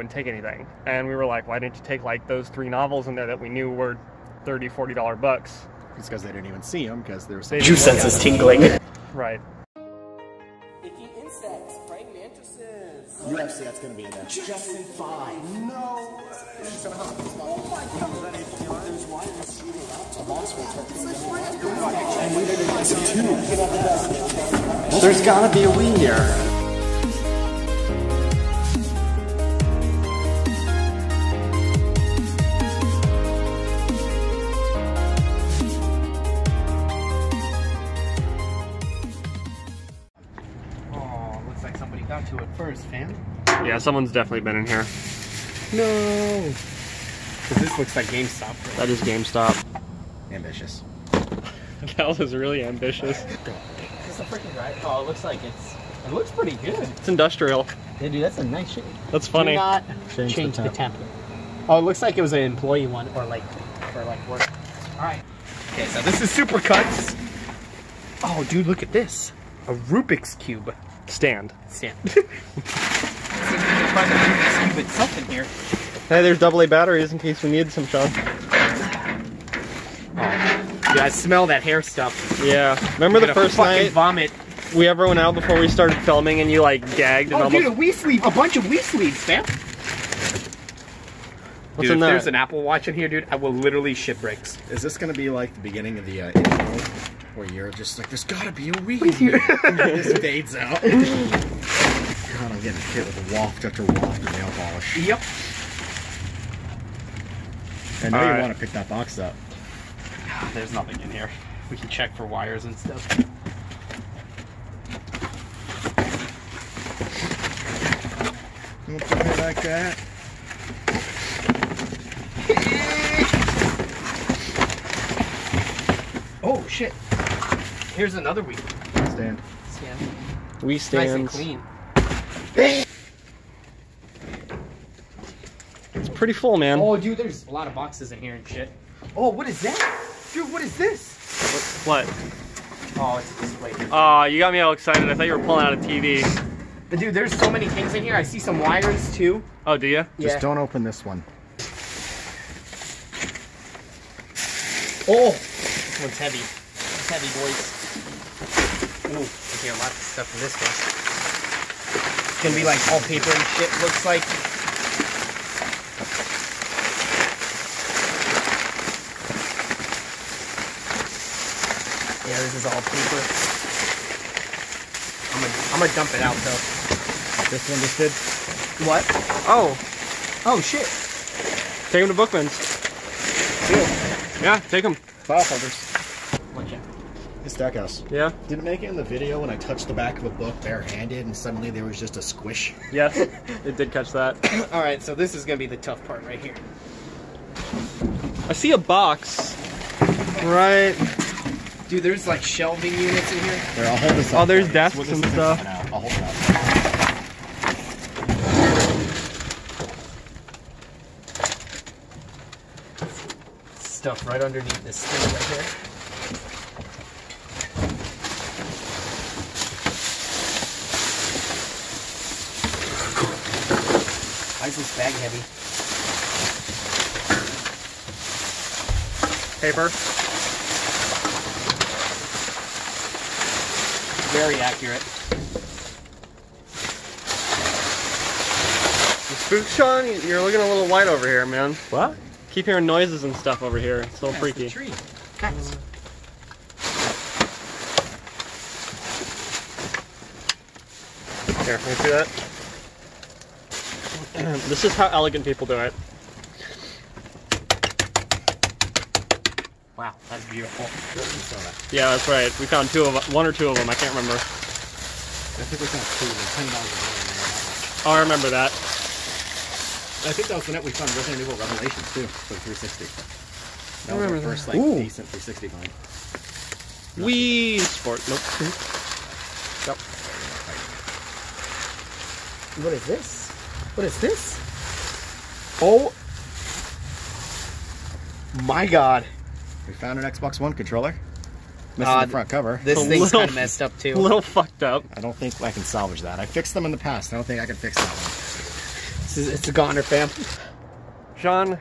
wouldn't take anything. And we were like, why didn't you take like those three novels in there that we knew were 30 40 dollar bucks? It's because they didn't even see them because there was They some didn't Juice look sense is tingling. Right. Icky insects, praying mantises. UFC. That's gonna be in there. Justin 5. No. Oh my god. There's wires shooting out. There's gotta be a Wii here. Like somebody got to it first, fam. Yeah, someone's definitely been in here. No. Because this looks like GameStop. That is GameStop. Ambitious. Cal is really ambitious. Is this a freaking right? Oh, it looks like it's. It looks pretty good. It's industrial. Yeah, dude, that's a nice shape. That's funny. Do not Change change, the the, temp. Oh, it looks like it was an employee one, or like, for like work. All right. Okay, so this is super cuts. Oh, dude, look at this. A Rubik's cube Stand. stand. See if we can find the Rubik's cube itself in here. Hey, there's double A batteries in case we need some, Sean. Dude, I smell that hair stuff. Yeah. Remember the Gonna first fucking night vomit. we ever went out before we started filming and you like gagged and Oh, almost. dude, a Wii sleeve. A bunch of Wii sleeves, fam. What's dude, in if there? there's an Apple Watch in here, dude, I will literally shit bricks. Is this gonna be like the beginning of the uh, intro, where you're just like, "There's gotta be a Wii"? here." this fades out. God, I'm getting hit with a waft after waft of nail polish. Yep. I know All you right. want to pick that box up. Ah, there's nothing in here. We can check for wires and stuff. Don't put it like that. Oh shit. Here's another Wii. Stand. Stand. we stand. Nice and clean. It's pretty full, man. Oh, dude, there's a lot of boxes in here and shit. Oh, what is that? Dude, what is this? What? Oh, it's a display. Aw, you got me all excited. I thought you were pulling out a TV. But dude, there's so many things in here. I see some wires too. Oh, do you? Just Yeah. don't open this one. Oh, this one's heavy. It's heavy, boys. Ooh, I hear lots of stuff in this one. It's gonna be like all paper and shit. Looks like. Yeah, this is all paper. I'm gonna, I'm gonna dump it out though. This one just did. What? Oh, Oh shit. take him to Bookman's. Yeah, take him. File folders. Watch out. This deck house. Yeah. Didn't make it in the video when I touched the back of a book barehanded and suddenly there was just a squish. Yes, it did catch that. All right, so this is gonna be the tough part right here. I see a box. Right. Dude, there's like shelving units in here. Here, I'll hold this Oh, there's for desks and isn't stuff. I'll hold it up. Stuff right underneath this thing right here. Why is this bag heavy? Paper. Very accurate. Spook Sean, you're looking a little white over here, man. What? Keep hearing noises and stuff over here. It's a little freaky. Tree. Cats. Here, let me see that. this is how elegant people do it. Wow, that's beautiful. Yeah, that's right. We found two of one or two of them. I can't remember. I think we found two. There's ten dollars in there. Oh, I remember that. I think that was the night we found Resident Evil Revelations too for the 360. That was remember our that. first like Ooh. decent 360 find. Wii Sport. Nope. Yep. What is this? What is this? Oh my god. We found an Xbox One controller. Missing Uh, the front cover. This A thing's little- kind of messed up too. A little fucked up. I don't think I can salvage that. I fixed them in the past. I don't think I can fix that one. It's, it's a goner, fam. Sean,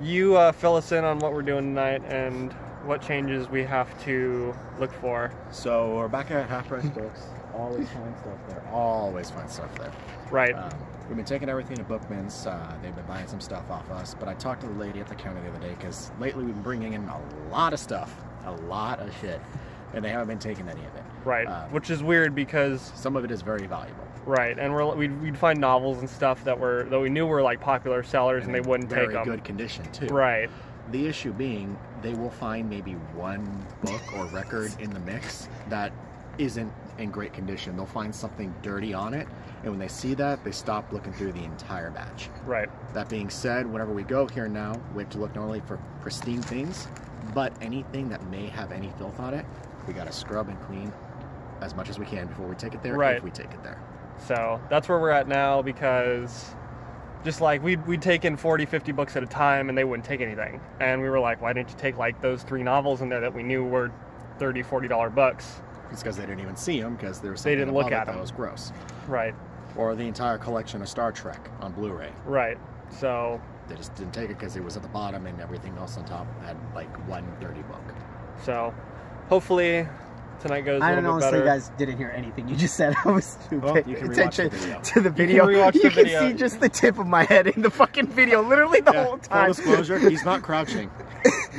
you uh, fill us in on what we're doing tonight and what changes we have to look for. So we're back at Half Price Books. Always find stuff there. Always find stuff there. Right. Um, we've been taking everything to Bookman's. Uh, they've been buying some stuff off us. But I talked to the lady at the counter the other day because lately we've been bringing in a lot of stuff, a lot of shit, and they haven't been taking any of it. right. um, Which is weird because Some of it is very valuable. right, and we're we'd, we'd find novels and stuff that were that we knew were like popular sellers and, they wouldn't take them. Very good condition too. Right. The issue being, they will find maybe one book or record in the mix that isn't in great condition. They'll find something dirty on it, and when they see that, they stop looking through the entire batch. Right. That being said, whenever we go here now, we have to look not only for pristine things, but anything that may have any filth on it, we gotta scrub and clean as much as we can before we take it there, Right. if we take it there. So that's where we're at now because just like we'd, we'd take in 40, 50 books at a time and they wouldn't take anything. And we were like, why didn't you take like those three novels in there that we knew were 30, 40 dollar bucks? It's because they didn't even see them because there was They something didn't look about it at that 'em. was gross. Right. Or the entire collection of Star Trek on Blu-ray. Right. So They just didn't take it because it was at the bottom and everything else on top had like one dirty book. so hopefully tonight goes a I little don't bit honestly, better. guys didn't hear anything you just said. I was too Well, paying you can attention the to the video. rewatch the You can video. see just the tip of my head in the fucking video, literally the whole Full time. disclosure, he's not crouching.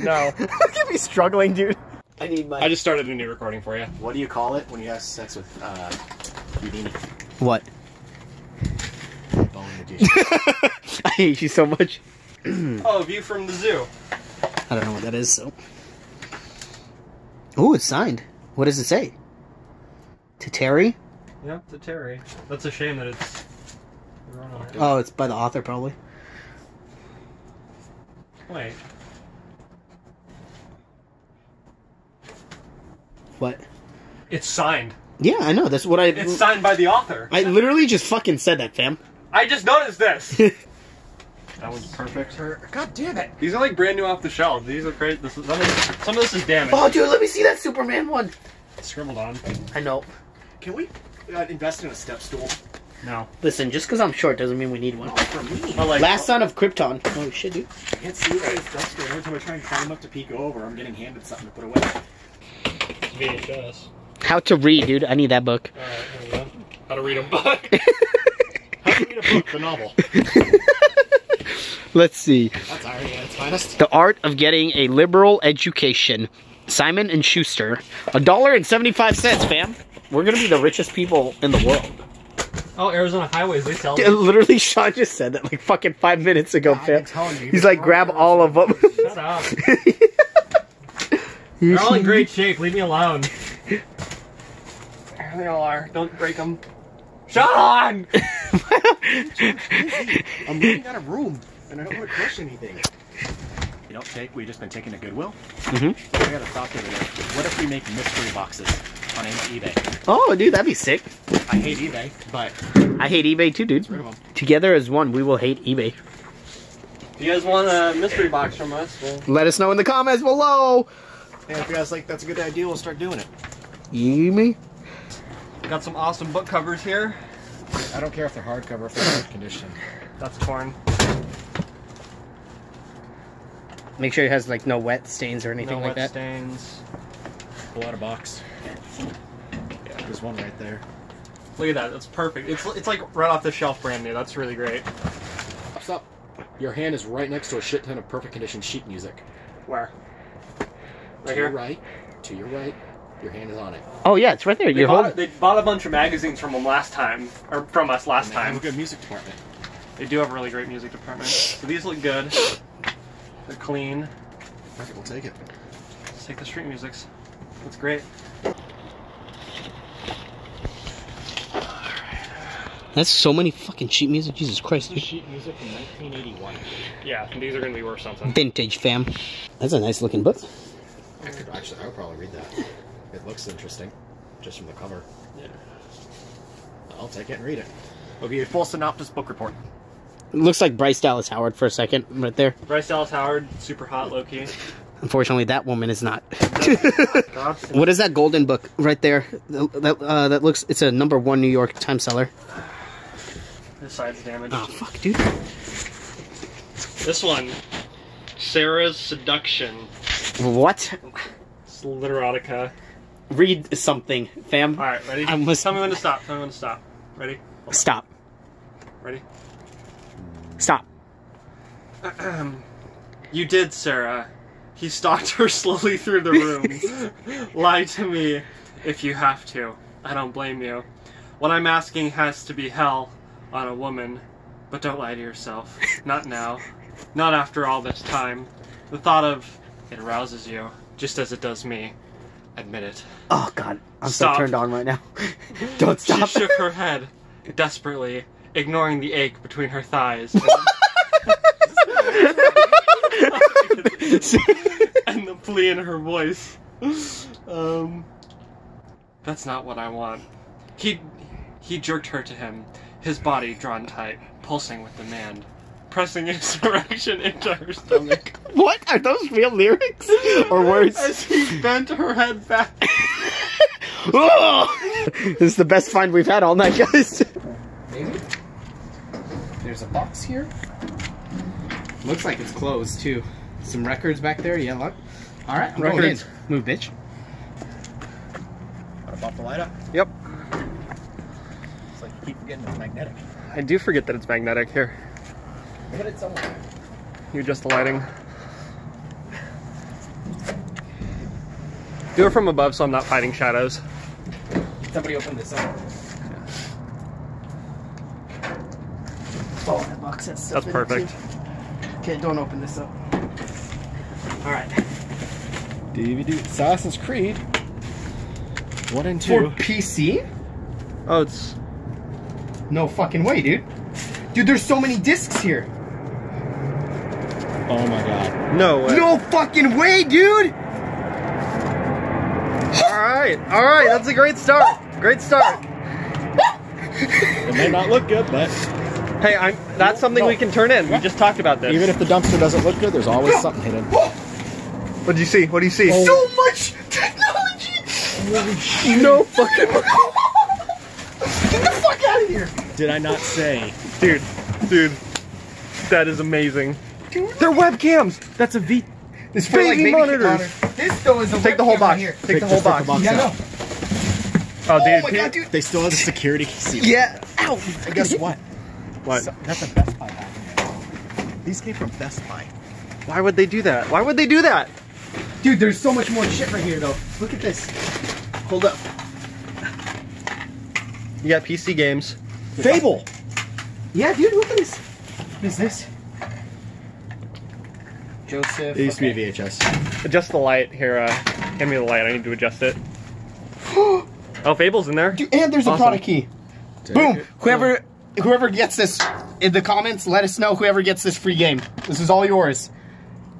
No. Look at me struggling, dude. I need my. I just started a new recording for you. What do you call it when you have sex with uh, Houdini? What? Bone magician. I hate you so much. Oh, view from the zoo. I don't know what that is. So. Oh, it's signed. What does it say? To Terry? Yeah, to Terry. That's a shame that it's. Oh, it's by the author, probably. Wait. What? It's signed. Yeah, I know. That's what I. It's signed by the author. I literally just fucking said that, fam. I just noticed this. that was perfect. God damn it! These are like brand new off the shelf. These are great. This is, some, of this, some of this is damaged. Oh, dude, let me see that Superman one. Scribbled on. I know. Can we uh, invest in a step stool? No. Listen, just because I'm short doesn't mean we need one. For me. But like, Last son of Krypton. Oh shit, dude. I can't see what it's step stool. Every time I try and climb up to peek over, I'm getting handed something to put away. VHS. How to read, dude. I need that book. Alright, here we go. How to read a book. How you read a book? The novel. Let's see. That's irony at its finest. The Art of Getting a Liberal Education. Simon and Schuster. A dollar and seventy-five cents, fam. We're gonna be the richest people in the world. oh, Arizona Highways, they sell them. Literally, Sean just said that like fucking five minutes ago, fam. He's like, grab all of them. Shut up. They're all in great shape. Leave me alone. There they all are. Don't break them. Sean! I'm running out of room, and I don't want to crush anything. You don't take. We've just been taking to Goodwill. Mhm. I got a thought the other day. What if we make mystery boxes on eBay? Oh, dude, that'd be sick. I hate eBay, but I hate eBay too, dude. rid of them. Together as one, we will hate eBay. If you guys want a mystery box from us, well, Let us know in the comments below. And if you guys like that's a good idea, we'll start doing it. eBay. got some awesome book covers here. I don't care if they're hardcover, if they're in good condition. That's corn. Make sure it has like no wet stains or anything no like wet that. stains. Pull out a box. Yeah. There's one right there. Look at that. That's perfect. It's it's like right off the shelf, brand new. That's really great. Stop. Your hand is right next to a shit ton of perfect condition sheet music. Where? To Right your right. To your right. Your hand is on it. Oh yeah, it's right there. They You bought, hold. they bought a bunch of magazines from them last time, or from us last And they have time. a good music department. They do have a really great music department. So these look good. They're clean. Perfect. We'll take it. Let's take the street musics. That's great. That's so many fucking sheet music. Jesus Christ, dude. sheet music from 1981. Yeah, and these are gonna be worth something. Vintage fam. That's a nice looking book. I could actually, I would probably read that. It looks interesting, just from the cover. Yeah. I'll take it and read it. It'll be a full synopsis book report. It looks like Bryce Dallas Howard for a second, right there. Bryce Dallas Howard, super hot, low key. Unfortunately, that woman is not. what is that golden book right there? That uh, that looks. It's a number one New York Times seller. This side's damaged. Oh fuck, dude. This one, Sarah's Seduction. What? It's literotica. Read something, fam. All right, ready? I'm listening. Tell me when to stop. Tell me when to stop. Ready? Stop. Ready? Stop. You did, Sarah. He stalked her slowly through the room. Lie to me if you have to. I don't blame you. What I'm asking has to be hell on a woman, but don't lie to yourself. Not now. Not after all this time. The thought of it arouses you, just as it does me. Admit it. Oh god, I'm Stop. so turned on right now. Don't stop. She shook her head, desperately, ignoring the ache between her thighs. and the plea in her voice. Um, that's not what I want. He he jerked her to him, his body drawn tight, pulsing with demand, pressing his erection into her stomach what are those real lyrics or words? as he bent her head back. Oh! this is the best find we've had all night, guys. Maybe. There's a box here. Looks like it's closed too. Some records back there. Yeah, look. All right, I'm Records. going in. Move, bitch. Wanna pop the light up? Yep, It's like you keep forgetting it's magnetic. I do forget that it's magnetic. Here, Put it somewhere. you adjust the lighting. Do it from above so I'm not fighting shadows. Somebody open this up. Oh, that box has stuff That's perfect. Okay, don't open this up. All right. DVD Assassin's Creed. One and two. For. PC? Oh, it's No fucking way, dude. Dude, there's so many discs here. Oh my god. no way. No fucking way, dude. All right, all right. That's a great start. Great start. It may not look good, but Hey, I'm. That's something we can turn in. We just talked about this. even if the dumpster doesn't look good, there's always something hidden. what do you see? What do you see? Oh. So much technology. no fucking. Get the fuck out of here. Did I not say? Dude, dude, that is amazing. They're webcams. That's a V. This for Baby like baby monitors. monitors. This though is a Take the whole box. right here. Take the whole box. the box Yeah, out. no. Oh, dude. Oh my Pete- god, dude. They still have the security seal. Yeah. Ow. And guess what? What? So- that's a Best Buy package. These came from Best Buy. Why would they do that? Why would they do that? Dude, there's so much more shit right here though. Look at this. Hold up. You got PC games. Fable. Yeah, dude, look at this. What is this? Joseph. It used to be a VHS. Adjust the light here. Uh, hand me the light. I need to adjust it. oh, Fable's in there. Dude, and there's a product key. Boom. Whoever whoever gets this in the comments, let us know whoever gets this free game. This is all yours.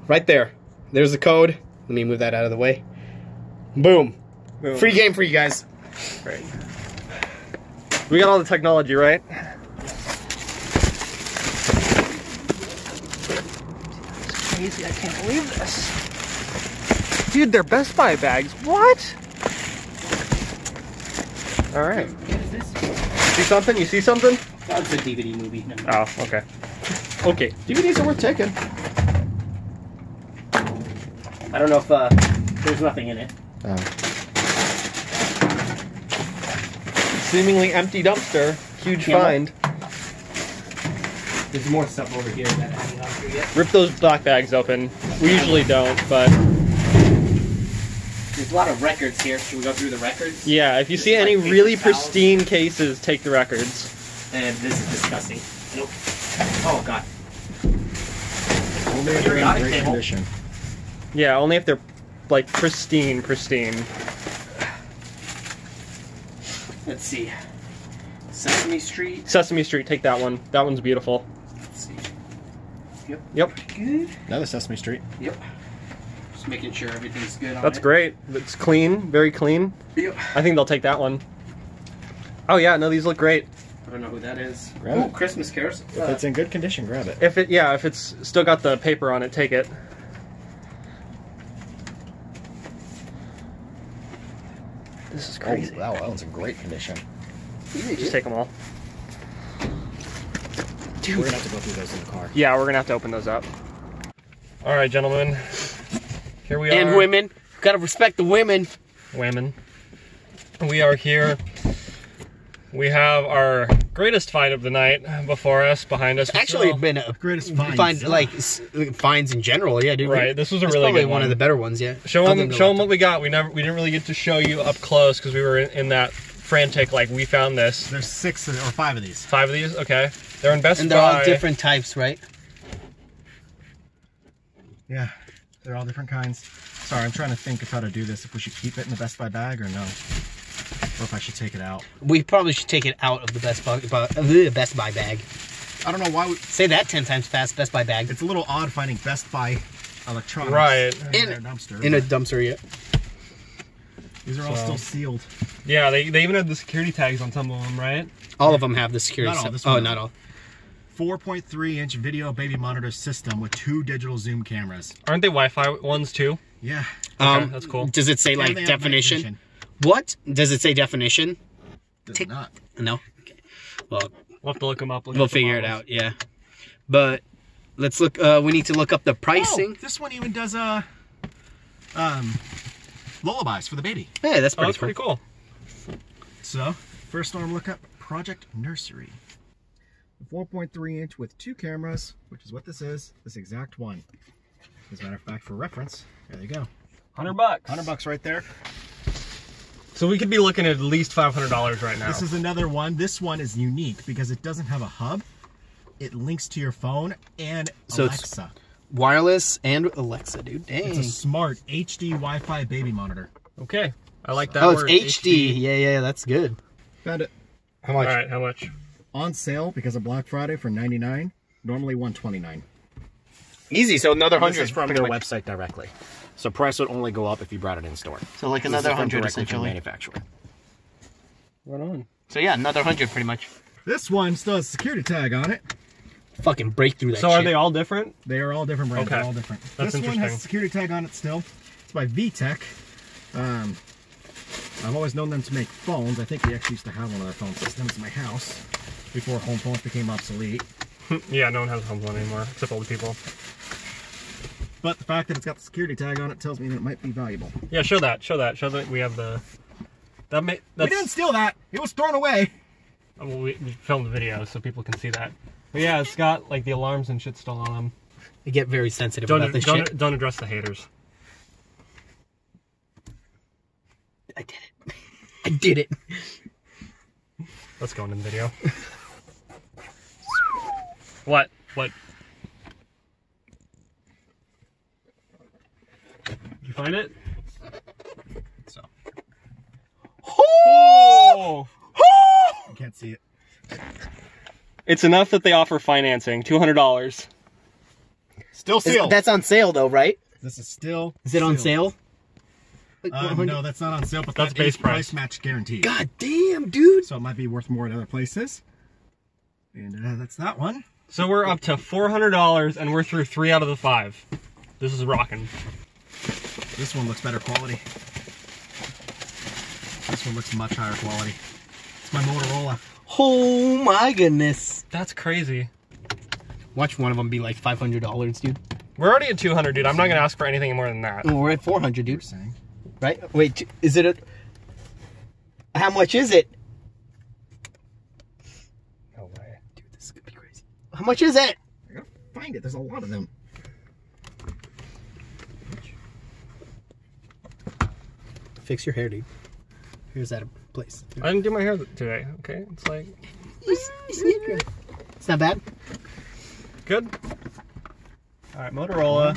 Right there. There's the code. Let me move that out of the way. Boom. Boom. Free game for you guys. Great. We got all the technology right. Crazy! I can't believe this. Dude, they're Best Buy bags. What? All right. What is this? See something? You see something? That's a DVD movie. Never mind. Oh, okay. Okay. DVDs are worth taking. I don't know if uh, there's nothing in it. Oh. Seemingly empty dumpster. Huge Campbell? find. There's more stuff over here that I haven't gone through yet. Rip those black bags open. We usually don't, but There's a lot of records here. Should we go through the records? yeah, if you see any paper really towels. pristine cases, take the records. And this is disgusting. Nope. Oh god. Only if they're in great table. condition. Yeah, only if they're like pristine, pristine. Let's see. Sesame Street. Sesame Street, take that one. That one's beautiful. Let's. Yep, Good. Another Sesame Street. Yep. Just making sure everything's good on that's it. great. It's clean, very clean. Yep. I think they'll take that one. Oh yeah, no, these look great. I don't know who that is. Grab Ooh, it. Christmas carols. If it's in good condition, grab it. If it, yeah, if it's still got the paper on it, take it. This is oh, crazy. Oh, wow, that one's in great condition. Just take them all. We're gonna have to go through those in the car. Yeah, we're gonna have to open those up. All right, gentlemen. Here we are. And women, gotta respect the women. women. We are here. We have our greatest find of the night before us, behind us. Actually, Well, been a Greatest find, finds, yeah. like finds in general. Yeah, dude. Right, this was a It's really probably good one. one. of the better ones. Yeah. show them, show them what we got. We never, we didn't really get to show you up close because we were in, in that frantic. Like we found this. There's six or five of these. Five of these. Okay, they're in Best Buy. And they're Buy. all different types, right? Yeah, they're all different kinds. Sorry, I'm trying to think of how to do this. If we should keep it in the Best Buy bag or no, or if I should take it out. We probably should take it out of the Best Buy, bu- uh, Best Buy bag. I don't know why. We, Say that ten times fast. Best Buy bag it's a little odd finding Best Buy electronics Right. in, In- their dumpster. in a but dumpster. Yeah. These are all So- still sealed. Yeah, they, they even have the security tags on some of them, right? All of them have the security. Not all, stuff. this oh, one not all. 4.3 inch video baby monitor system with two digital zoom cameras. Aren't they Wi-Fi ones too? Yeah. Um, that's cool. Does it say And like they definition? What does it say definition? Does Tick- not. No. Okay. Well, We'll have to look them up. look we'll figure it out. Yeah. But let's look. Uh, we need to look up the pricing. Oh, this one even does a. um, lullabies for the baby. Hey, that's Oh, pretty, that's pretty cool. So, first one, look up Project Nursery. 4.3 inch with two cameras, which is what this is, this exact one. As a matter of fact, for reference, there you go. Hundred bucks. 100 bucks right there. So we could be looking at at least five hundred dollars right now. This is another one. This one is unique because it doesn't have a hub. It links to your phone and So it's- Alexa. Wireless and Alexa, dude. Dang. It's a smart HD Wi-Fi baby monitor. okay. I like that. oh, it's word, HD. Yeah, yeah, that's good. Found it How much? right, how much? on sale because of Black Friday for 99. Normally 129. Easy. So another This hundred is from their website directly. So price would only go up if you brought it in store. So like another hundred directly from essentially. manufacturer. Right on. So yeah, another hundred pretty much. This one still has a security tag on it. Fucking break through that. So are shit. they all different? They are all different brands. Okay. They're all different. That's this one has a interesting. security tag on it still. It's by VTech. Um, I've always known them to make phones. I think they actually used to have one of their phone systems in my house before home phones became obsolete. yeah, no one has a home phone anymore except old people. But the fact that it's got the security tag on it tells me that it might be valuable. Yeah, show that. Show that. Show that we have the. That may. We didn't steal that. It was thrown away. well, we we filmed the video so people can see that. But yeah, it's got like the alarms and shit still on them. They get very sensitive Don't about this don't, shit. don't address the haters. I did it. I did it. Let's go into the video. what? What? You find it? So Oh! you can't see it. It's enough that they offer financing, two hundred dollars. Still Is- That's on sale though, right? this is still. Is it on sale? Uh, no, that's not on sale, but That's that is base price. price match guaranteed. God damn, dude. So it might be worth more at other places. And uh, that's that one. So we're up to four hundred dollars, and we're through three out of the five. This is rocking. This one looks better quality. This one looks much higher quality. It's my Motorola. Oh my goodness. That's crazy. Watch one of them be like five hundred dollars, dude. We're already at two hundred, dude. I'm not gonna ask for anything more than that. Oh, we're at four hundred, dude. Saying. Right? Wait, is it a? How much is it? No way. Dude, this is gonna be crazy. How much is it? I gotta find it. There's a lot of them. Fix your hair, dude. Here's that place. I didn't do my hair today. Okay, it's like It's not bad. good. All right, Motorola.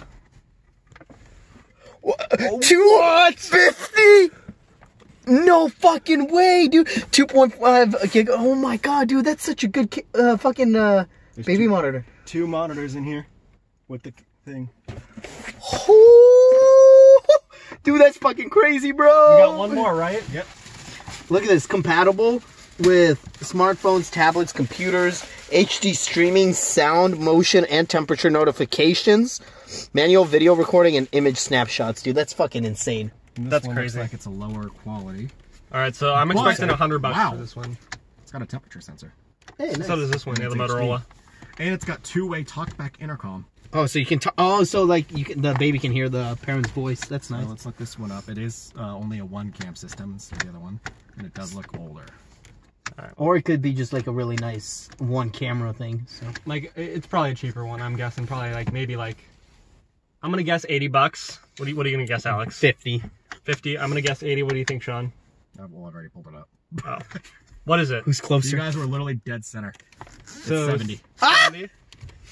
Two fifty. No fucking way, dude. Two point five gig. Oh my god, dude, that's such a good uh, fucking uh, baby two- monitor. Two monitors in here with the thing. Ooh, dude, that's fucking crazy, bro. We got one more, right? Yep. Look at this, compatible with smartphones, tablets, computers, HD streaming, sound, motion, and temperature notifications, manual video recording, and image snapshots, dude. That's fucking insane. This That's one crazy. Looks like it's a lower quality. All right, so I'm But- expecting a hundred bucks Wow. for this one. It's got a temperature sensor. Hey, nice. So does this one, yeah, the It's Motorola. And it's got two-way talkback intercom. Oh, so you can. T- oh, so like you can. The baby can hear the parent's voice. That's So nice. let's look this one up. It is uh, only a one cam system instead of the other one, and it does look older. Or it could be just like a really nice one camera thing. So Like it's probably a cheaper one. I'm guessing probably like maybe like I'm gonna guess 80 bucks. What are you, what are you gonna guess, Alex? fifty. 50. I'm gonna guess 80. What do you think, Sean? I've well, I've already pulled it up. Oh. What is it? Who's closer? You guys were literally dead center. It's So- 70. 70?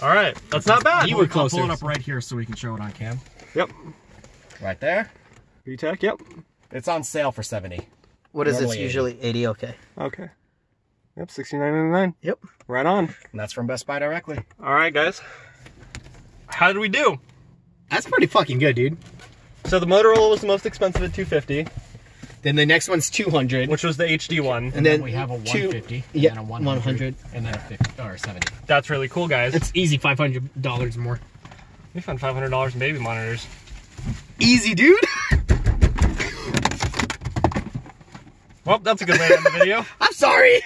All right, that's not bad. You were I'll pull it up right here so we can show it on cam. Yep. Right there. VTech. Yep. It's on sale for 70. What is it? Normally Usually eighty. Okay. Okay. Yep. 69.99. Yep. Right on. And that's from Best Buy directly. All right, guys. How did we do? That's pretty fucking good, dude. So the Motorola was the most expensive at 250, Then the next one's two hundred. which was the HD one. And then we have a two- 150, yeah, and then a 100. 100, and then a 50 or 70. That's really cool, guys. It's easy. Five hundred dollars more. we found $500 in baby monitors. Easy, dude. Well, that's a good way to end the video. I'm sorry.